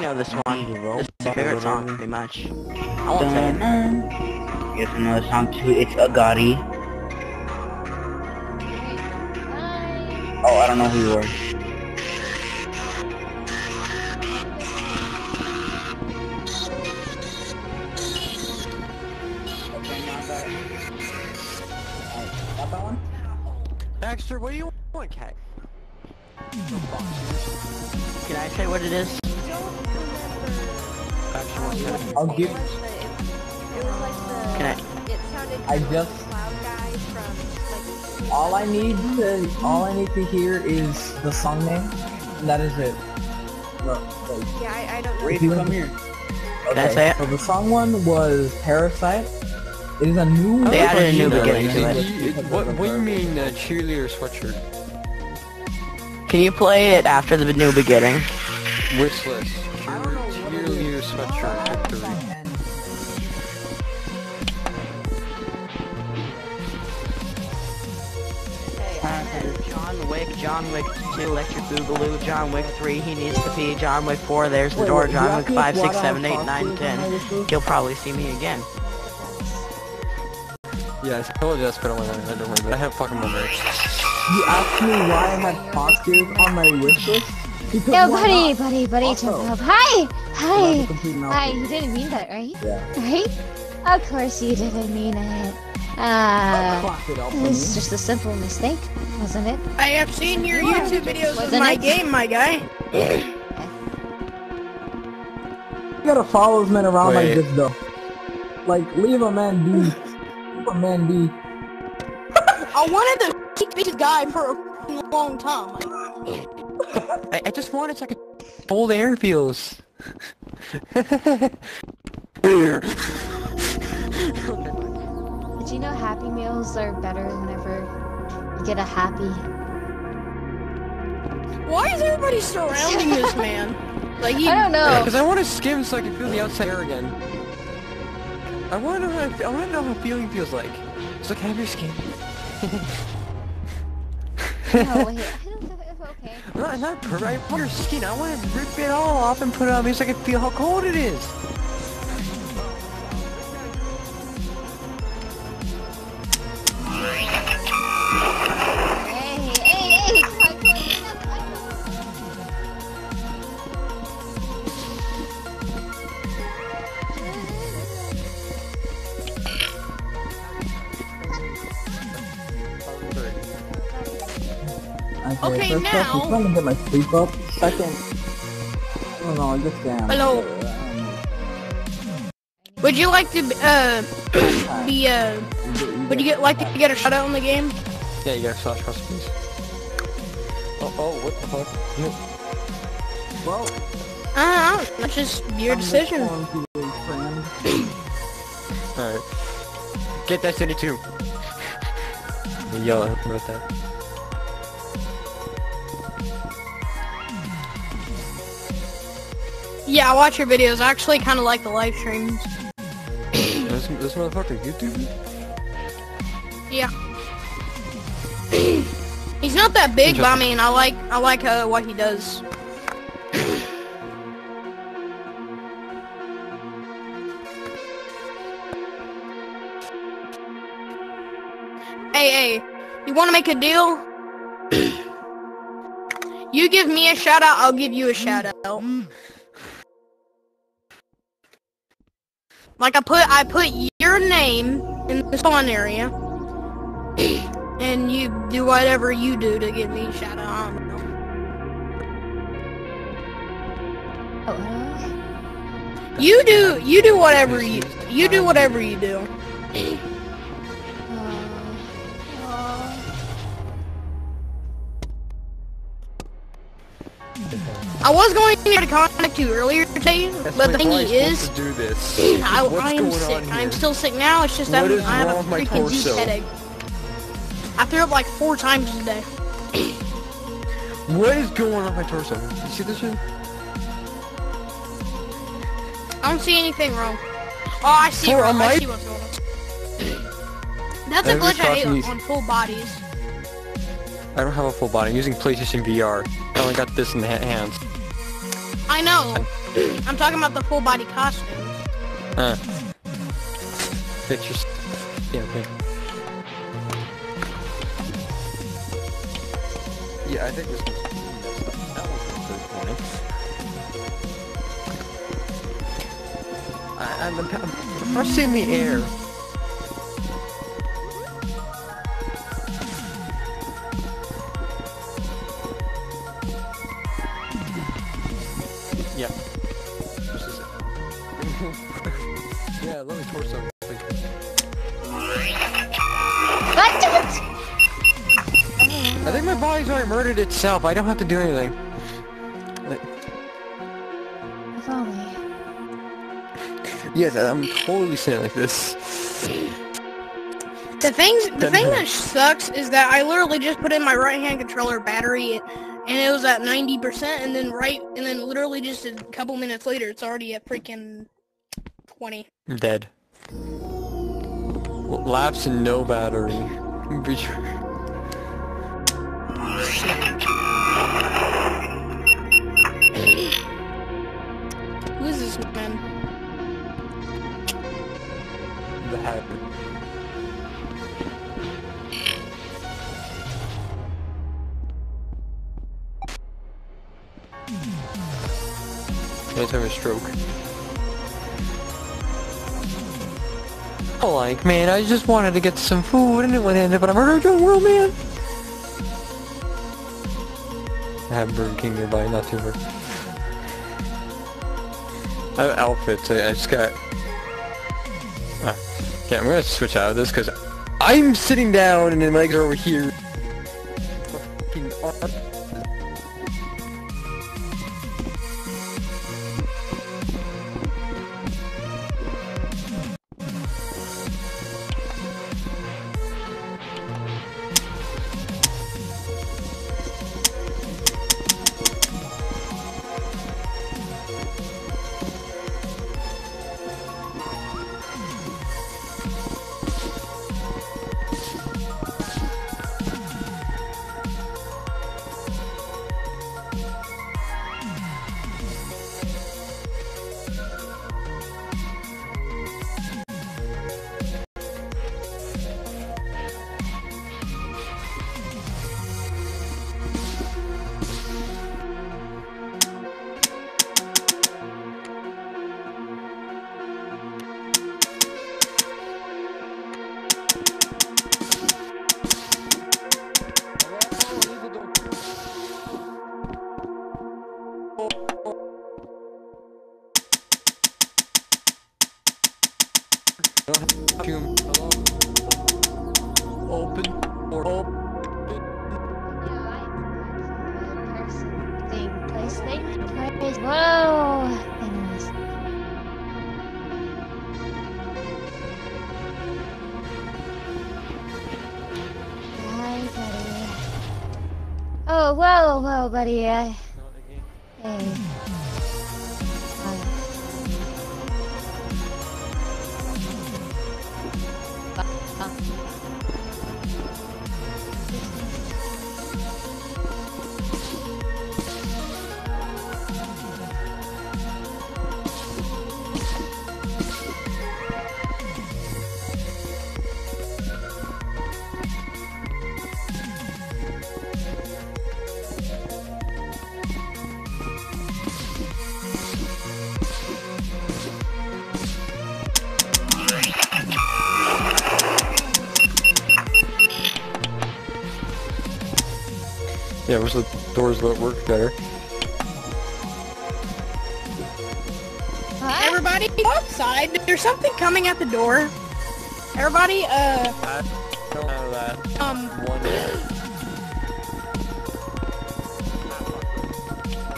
I know this one. This is my favorite song, pretty much. I won't say it. Here's another song too. It's a Gotti. Oh, I don't know who you are. I'll give. It was like the. Can I? It sounded I like just- cloud guy from like. All I need to all I need to hear is the song name, and that is it. No, like, Yeah, I, I don't know. Rafe, come here. Can I say it? So the song one was Parasite. It is a new. They added a new beginning to you- it. you- What, what do you mean, uh, cheerleader sweatshirt? Can you play it after the new beginning? Wish list. Cheerleader sweatshirt victory. John Wick, John Wick 2, Electric Boogaloo, John Wick 3, he needs to pee, John Wick 4, there's the door, John Wick 5, 6, 7, 8, 9, 10. He'll probably see me again. Yeah, I told you that's been on my mind. Don't worry, but I have fucking memory. You asked me why I had postures on my wish list. Because Yo, why buddy, not? buddy, buddy, jump up. Hi! Hi! That's a complete mouthful. Hi, you didn't mean that, right? Yeah. Right? Of course you didn't mean it. Uh, Clap it up it's me. just a simple mistake, wasn't it? I have seen your YouTube videos Wasn't my it? game, my guy. You gotta follow this man around Wait. like this though. Like, leave a man be. Leave a man be. I wanted to keep this guy for a long time. I, I just wanted so I could hold air. Did you know Happy Meals are better whenever you get a happy? why is everybody surrounding this man? Like he, I don't know. Because I want to skim so I can feel the outside air again. I want to know how I, I want to know how feeling feels like. It's like have your skin. No, wait. Okay. Not, not I your skin. I want to rip it all off and put it on me so I can feel how cold it is. Trying to get my sleep up. Second, I don't know, I just damn. Hello. would you like to uh be uh would you get like to get a shout out in the game? Yeah, you got a slash cross please. Oh, oh, what the fuck? You- Well, I don't know. That's just your I'm decision. going to a friend. Alright. Get that city too. Yell at him about that. Yeah, I watch your videos. I actually kind of like the live streams. this, this motherfucker, YouTube? Yeah. He's not that big, but I mean, I like I like uh, what he does. hey, hey, you want to make a deal? you give me a shout out, I'll give you a shout out. Like I put I put your name in the spawn area. and you do whatever you do to give me a shout out. I don't know. Oh, uh, You do you do whatever you you do whatever you do. uh, I was going to contact you earlier today, That's but the thing I is, do this? I, I am sick. I am still sick now. It's just that What I have a freaking deep headache. I threw up like four times today. What is going on with my torso? You see this shit? I don't see anything wrong. Oh, I see. For a I see what's going on. That's a glitch I hate on full bodies. I don't have a full body. I'm using PlayStation VR. I only got this in the ha- hands. I know. I'm talking about the full body costumes. Uh. Pictures. Yeah, okay. Yeah, I think this was. That wasn't the point. I, I'm, I'm, I'm pressing in the air. Torso. please. God damn it! I think my body's already murdered itself. I don't have to do anything. If only. Yes, I'm totally saying like this. The things, the thing that sucks is that I literally just put in my right hand controller battery, and it was at 90%, and then right, and then literally just a couple minutes later, it's already at freaking 20. I'm dead. L- Lapse and no battery. Who is this man? The hacker. Guys having a stroke. Like, man, I just wanted to get some food and it up in a murder drone world, man. I have Burger King nearby, not too far. I have outfits, I, I just got... Ah, okay, I'm gonna switch out of this because I'm sitting down and my legs are over here. Fucking whoa whoa buddy I, hey doors would work better. Everybody, outside. There's something coming at the door. Everybody, uh, I don't know that. um, One.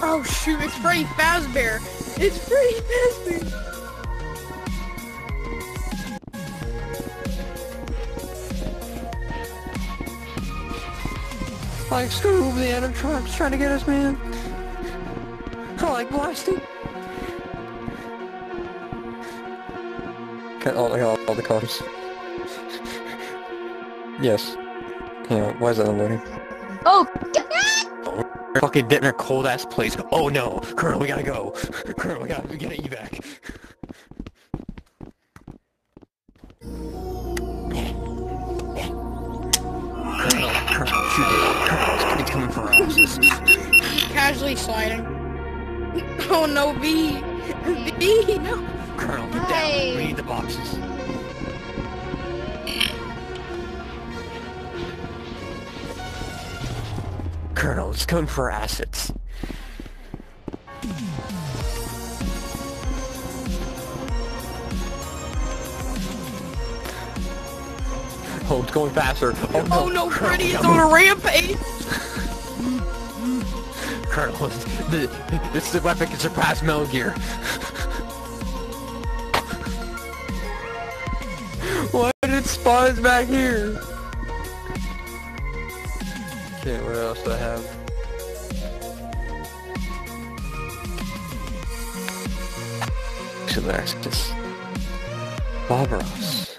oh shoot, it's Freddy Fazbear. It's Freddy Fazbear. Like, Scoob, the animatronic's trying to get us, man. I like blasting. Cut all, all, all the cars. yes. Hang on, why is that not loading? oh fucking dead in a cold ass place. Oh no, Colonel, we gotta go. Colonel, we gotta get gotta evac. Sliding. Oh no, V. V, no. Colonel, get down. Need the boxes. Colonel, it's coming for assets. Oh, it's going faster. Oh no, Oh no, Freddy is on a rampage. Colonel, the, this weapon can surpass Metal Gear. Why did it spawn back here? Okay, what else do I have? Bob Ross.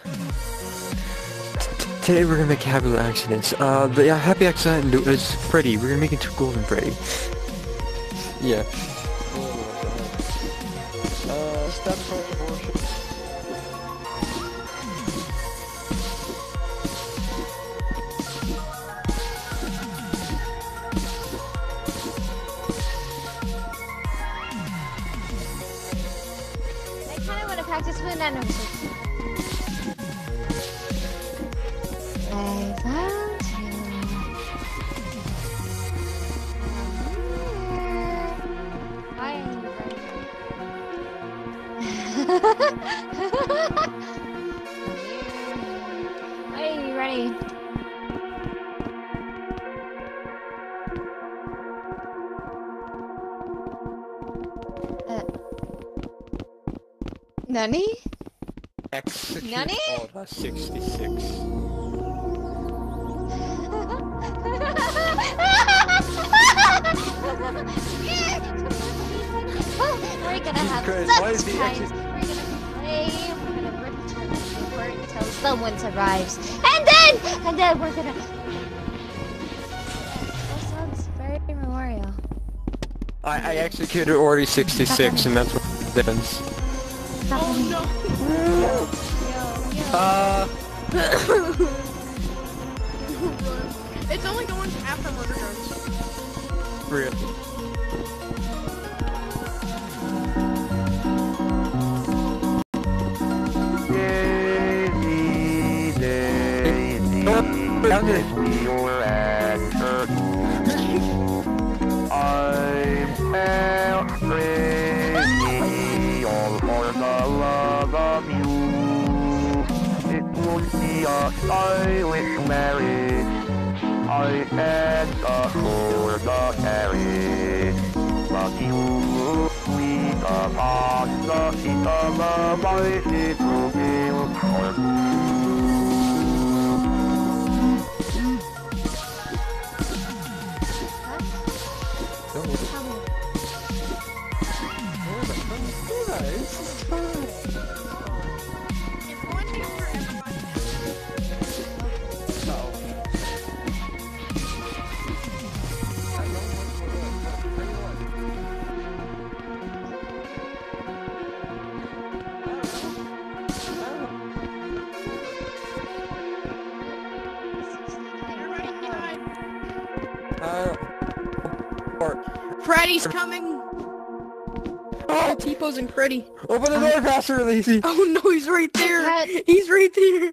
Today we're gonna make happy accidents. Uh, but yeah, happy accident is Freddy. We're gonna make it to Golden Freddy. Yeah. Uh, step for abortion. I kind of want to practice with Are you ready? Uh, Nani? Execute Nani? Order 66. We're gonna have such why is the times. Exit- We're gonna play. We're return the paper until someone survives, and then, and then we're gonna. That sounds very memorial. I, I executed Order 66, and that's what happens. Oh no. Yo, yo. Uh, It's only going after murder drones. really. I wish Mary I am the carry But you we the past the of the voice to give Freddy's coming. Oh, T-posing Freddy. open the door um, faster, Lacey. Oh no, he's right there. He's right there.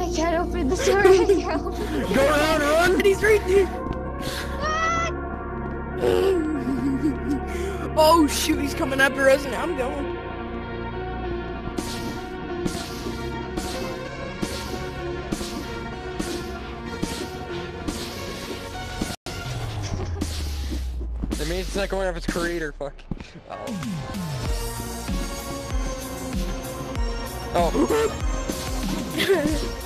I can't open the door. I can't open the Go around, run. He's right there. Ah! oh shoot, he's coming after us and I'm going. Means it's not going off its creator, fuck. Oh. Oh.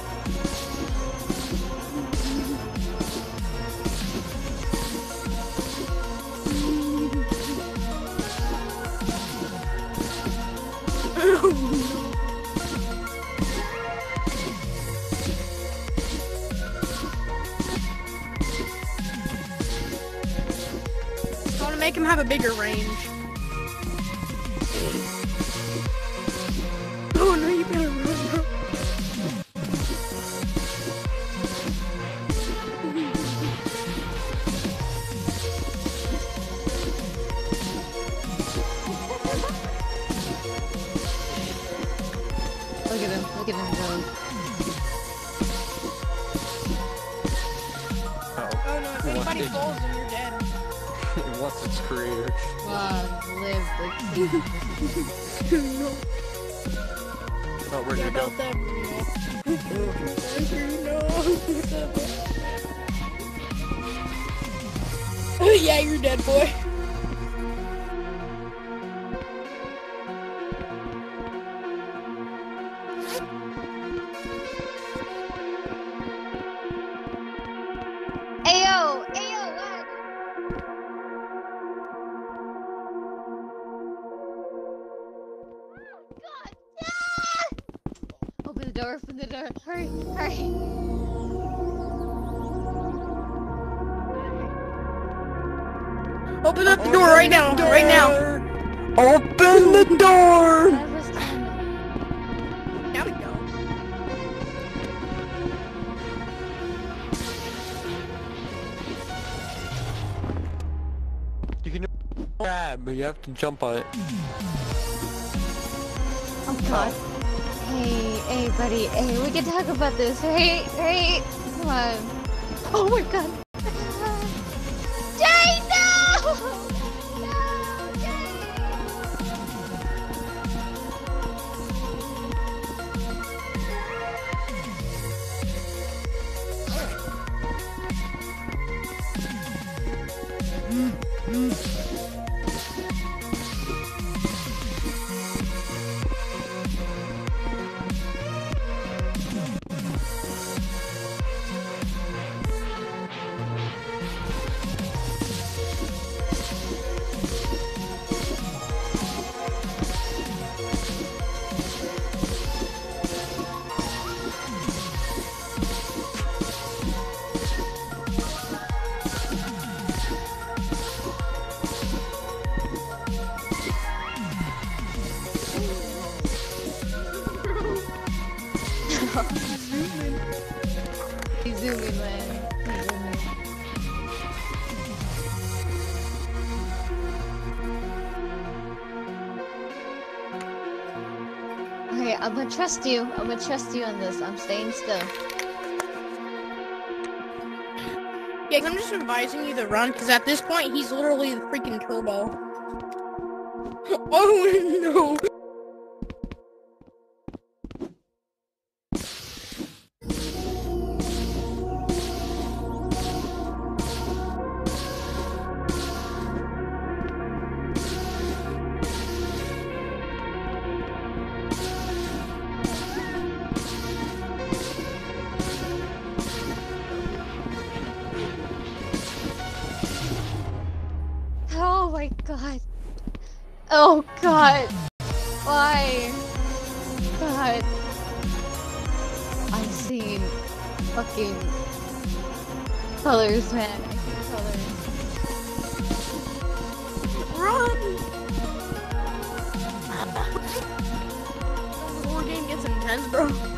make him have a bigger range. What's its creator? Wow, live the no, Oh, where'd yeah, you go? that, Bruno. yeah, you're dead, boy. Have to jump on it. Oh god. Hey, hey, buddy. Hey, we can talk about this, right? Right? Come on. Oh my god. Jay, no! No, gonna trust you. I'm gonna trust you on this. I'm staying still. Yeah, I'm just advising you to run, because at this point, he's literally the freaking turbo. Oh no! God. Oh god. Why? God. I've seen fucking colors, man. I see colors. Run! the war game gets intense, bro.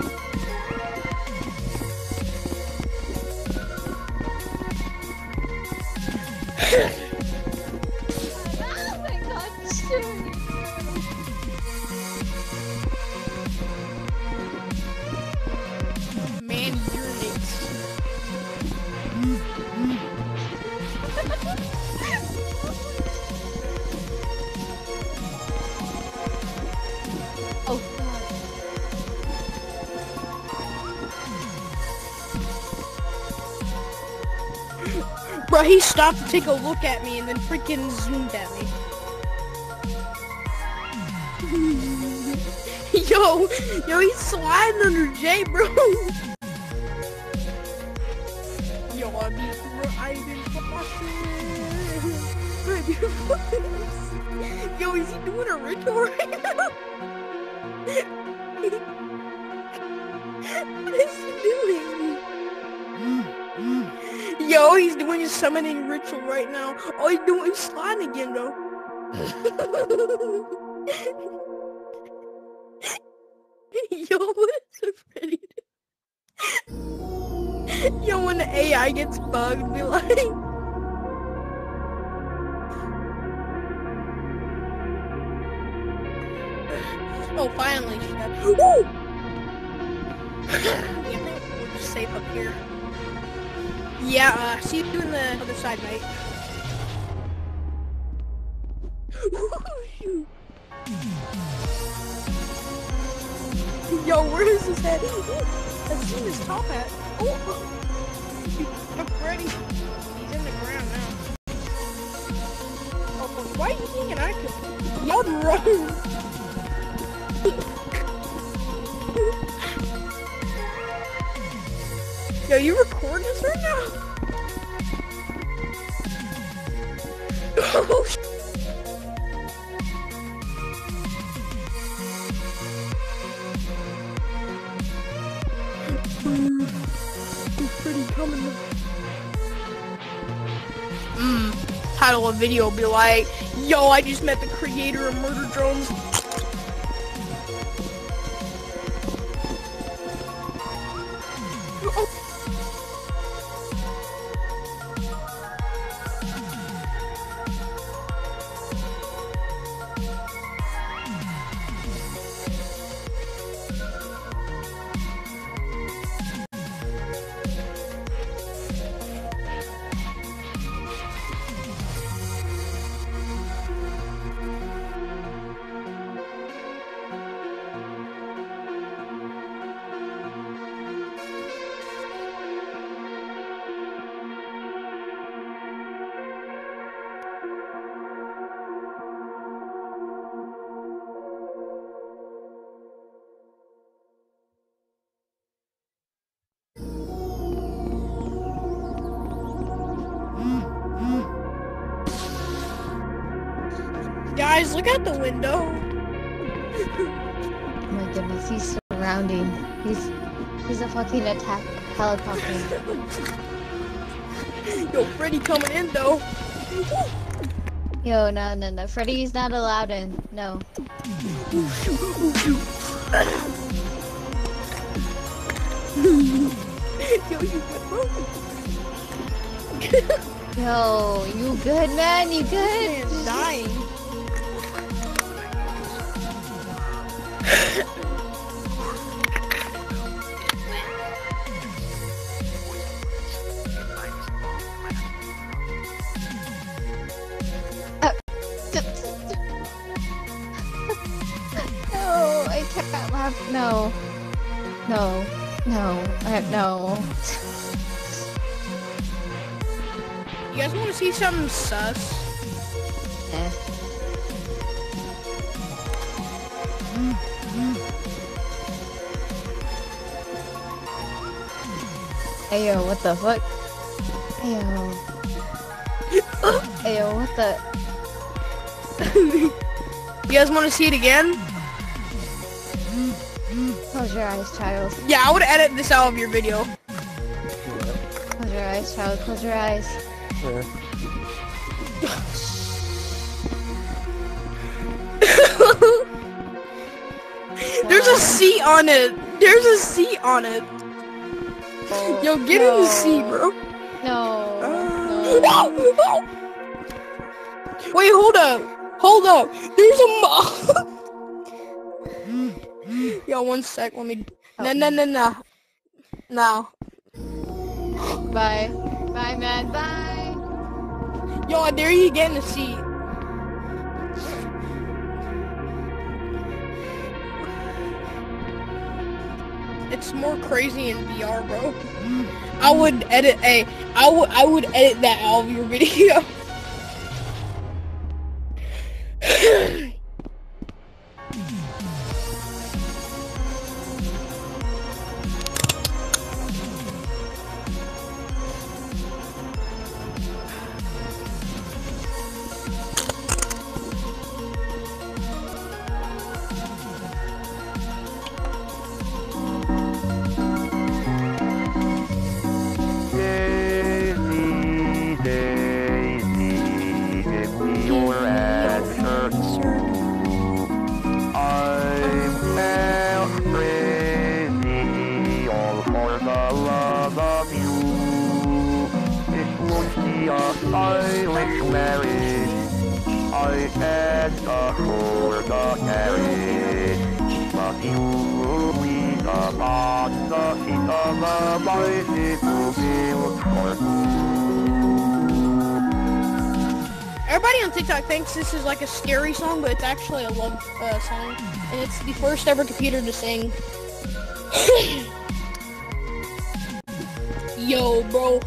Bro, he stopped to take a look at me and then freaking zoomed at me. yo, yo, he's sliding under Jay, bro. Yo, I be, I been fucking. I be. Yo, is he doing a ritual right now? Is? Yo, Yo, he's doing his summoning ritual right now. Oh, he's doing he's sliding again though. Yo, what is pretty? Yo, when the AI gets bugged, be like. Oh, finally, she. Woo! yeah, we're just safe up here. Yeah, uh, see you on the other side, mate. Yo, where is his head? I've seen his top hat. Oh, look, Freddy. He's in the ground now. Oh, why are you thinking I could? Y'all run. Yo, you record video be like, Yo, I just met the creator of Murder Drones. Guys, look out the window. Oh my goodness, he's surrounding. He's he's a fucking attack helicopter. Yo, Freddy coming in though. Yo, no, no, no. Freddy's not allowed in. No. Yo, you good, bro? Yo, you good, man? You good? Man, dying. No, I can't laugh. No. No. No. I no. You guys want to see something sus? Eh. Hey yo, what the fuck? Hey yo. hey yo, what the? You guys want to see it again? Close your eyes, child. Yeah, I would edit this out of your video. Close your eyes, child. Close your eyes. Yeah. There's a seat on it. There's a seat on it. Oh, Yo, get in the seat, bro. No. Uh, no. Wait, hold up. Hold up. There's a mob. Yo, one sec. Let me. No, no, no, no. No. Bye. Bye, man. Bye. Yo, I dare you get in the seat. It's more crazy in VR, bro. I would edit a. I would. I would edit that out of your video. song, but it's actually a love uh, song, and it's the first ever computer to sing. Yo, bro.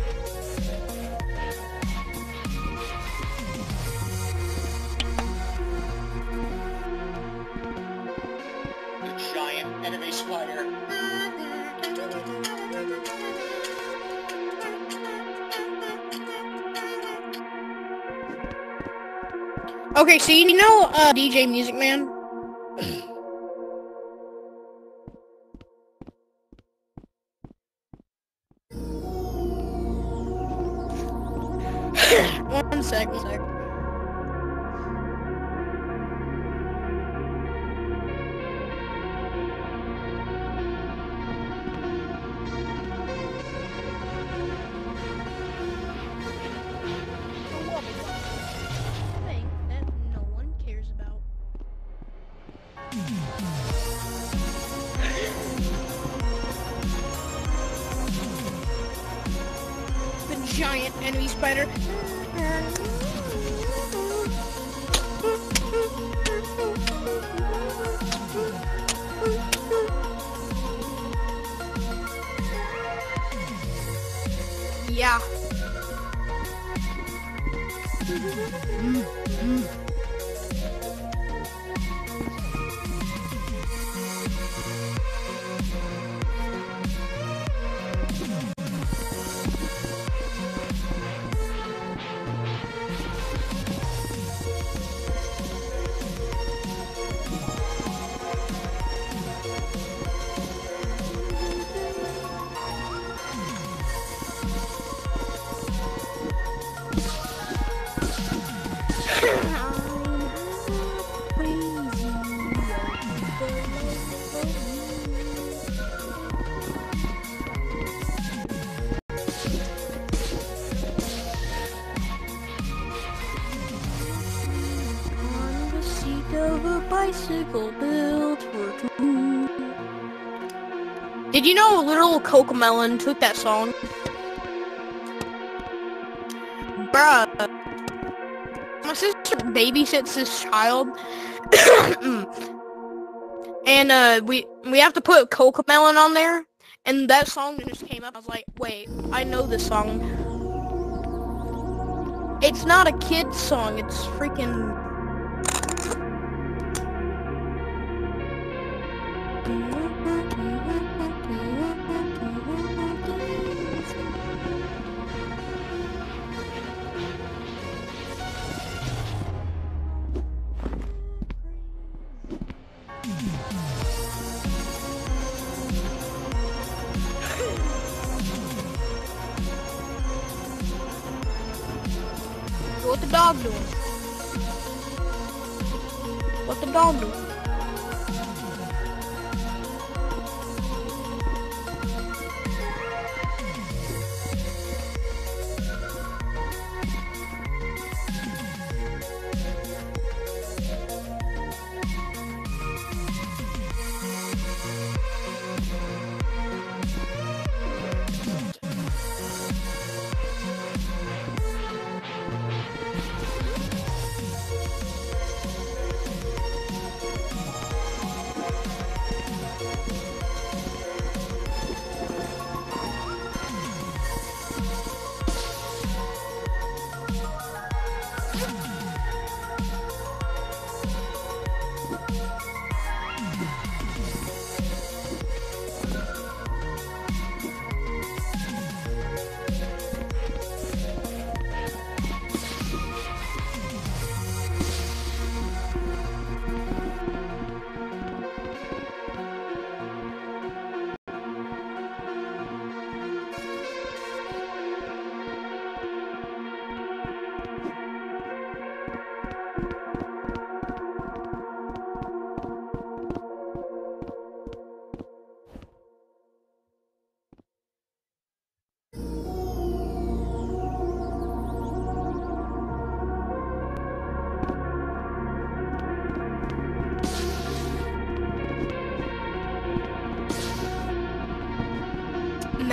Okay, so you know uh, DJ Music Man? Little Cocomelon took that song? Bruh. My sister babysits this child. and uh we we have to put Cocomelon on there. And that song just came up. I was like, wait, I know this song. It's not a kid's song, it's freaking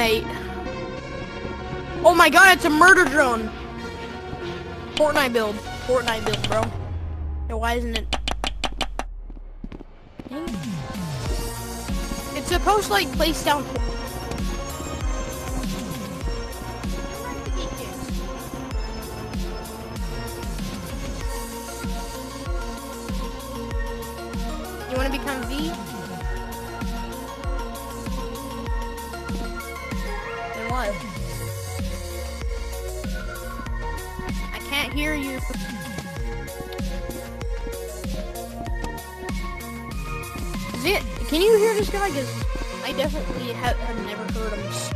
Mate. Oh my god, it's a murder drone. Fortnite build. Fortnite build, bro. Why isn't it? It's supposed to like place down. You want to become V? Can you hear this guy? Cause I definitely have, have never heard him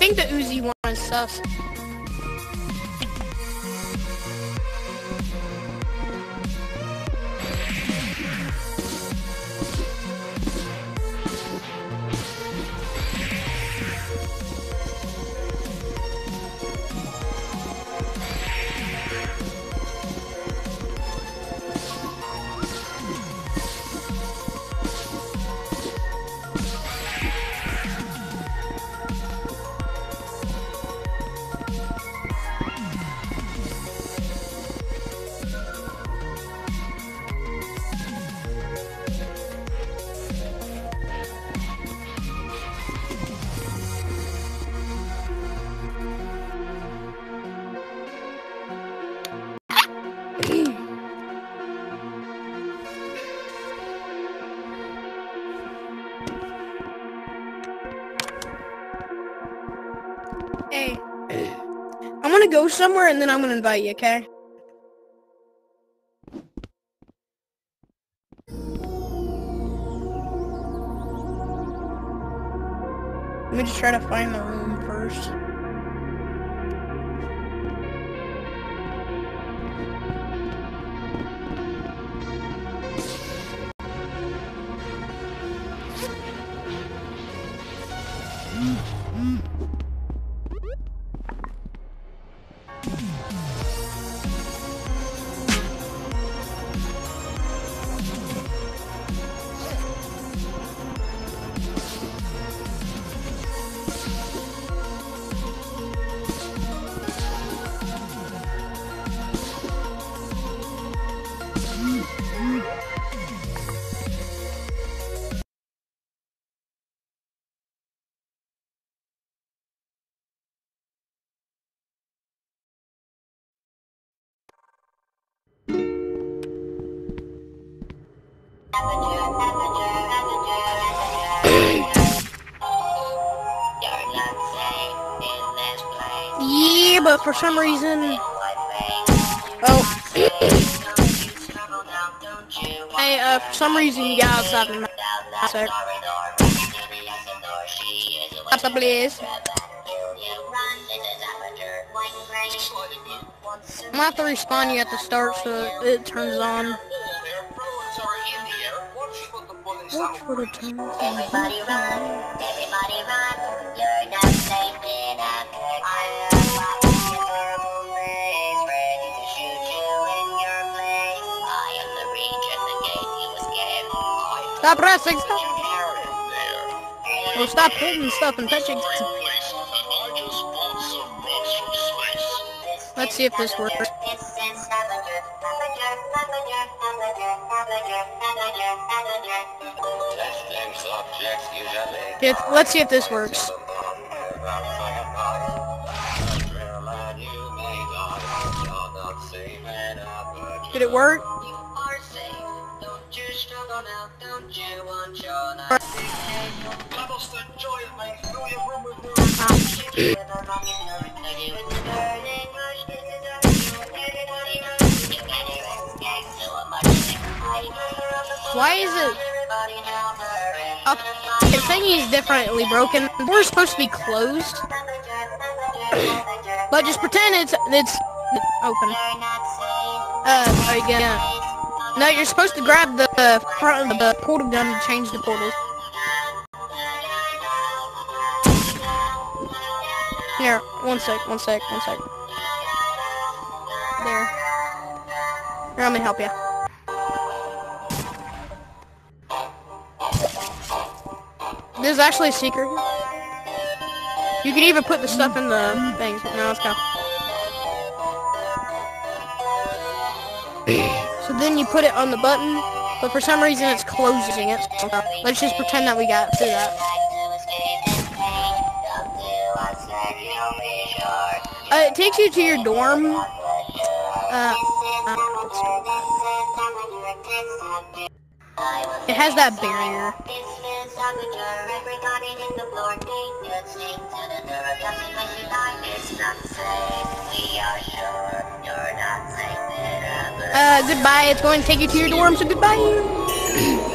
think the Uzi one is somewhere and then I'm gonna invite you, okay? Let me just try to find the room first. Some reason, oh, Hey, uh, for some reason you got outside the up, please? I'm gonna have to respawn you at the start so it turns on. Watch for the turn. Everybody run, everybody run, you're not Stop pressing stuff. Oh, stop holding stuff and touching. Let's see if this works. Yeah, let's see if this works. Did it work? Why is it? Okay, the thing is differently broken. We're supposed to be closed, but just pretend it's it's open. Uh, there. No, you're supposed to grab the front of the portal gun to change the portals. Here, one sec, one sec, one sec. There. Here, let me help you. There's actually a secret. You can even put the stuff in the things. Now let's go. So then you put it on the button, but for some reason it's closing it. So let's just pretend that we got through that. Uh, it takes you to your dorm. Uh, it has that barrier. Goodbye. It's going to take you to your dorm, so goodbye.